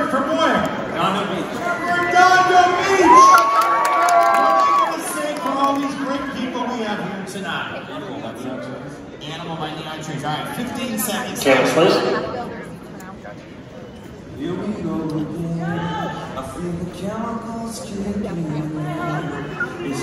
Corey from where? Redondo Beach. Redondo Beach! What are you going to say for all these great people we have here tonight? Animal by Neon Trees. All right, 15 seconds. Cameras, please. Here we go again. I feel the chemicals kicking in. It's